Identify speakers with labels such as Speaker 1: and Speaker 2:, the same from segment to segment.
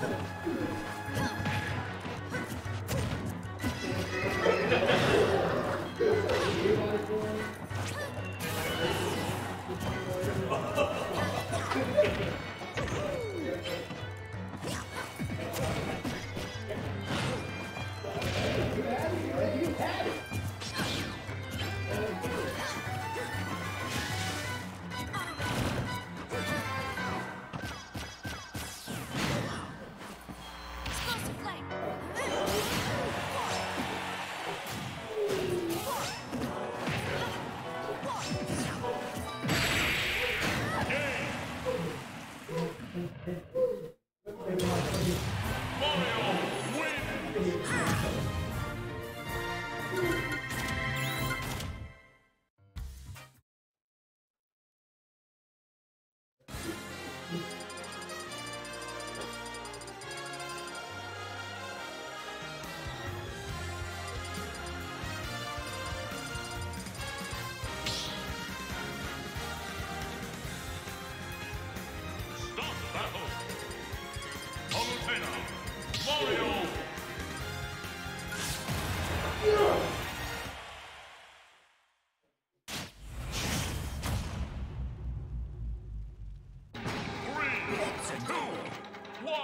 Speaker 1: うん。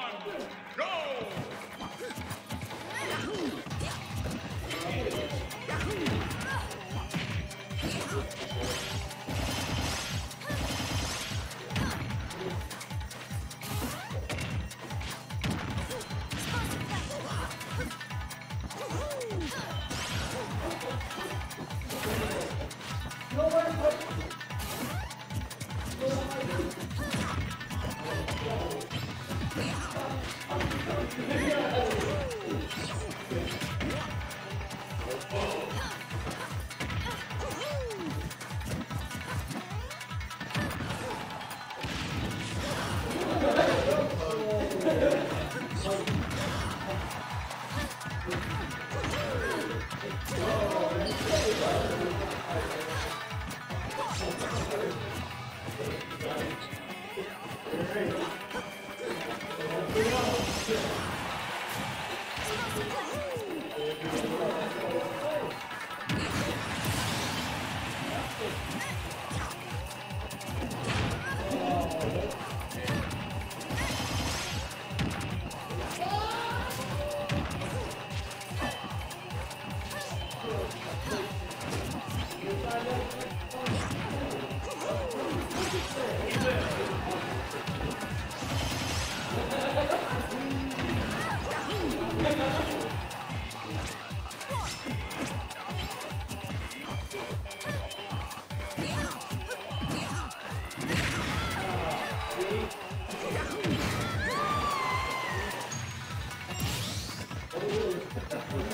Speaker 1: One, go! Oh! Stop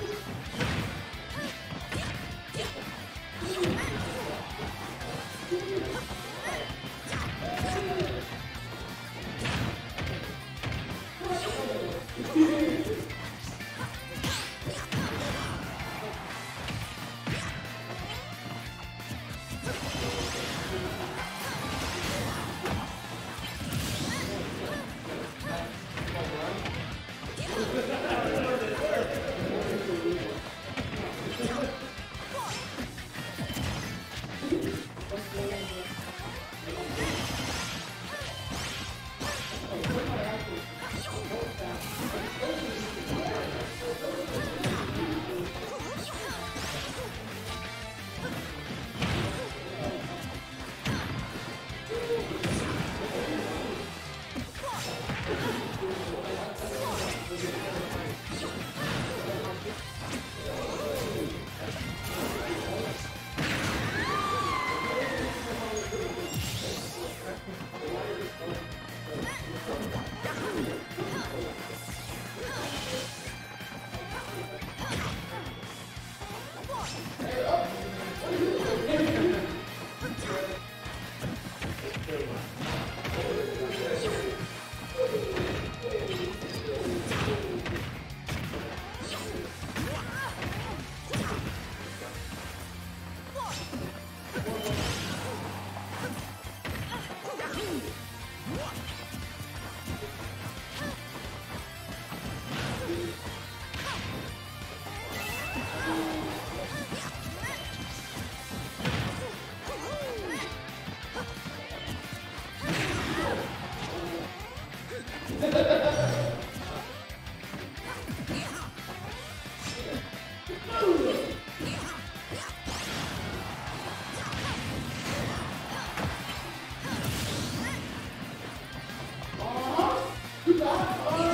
Speaker 2: あっ! Oh.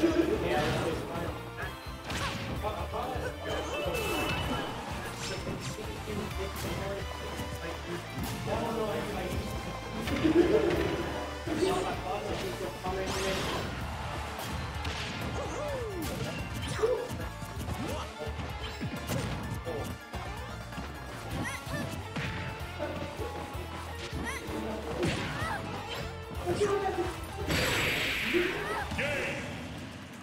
Speaker 2: Game!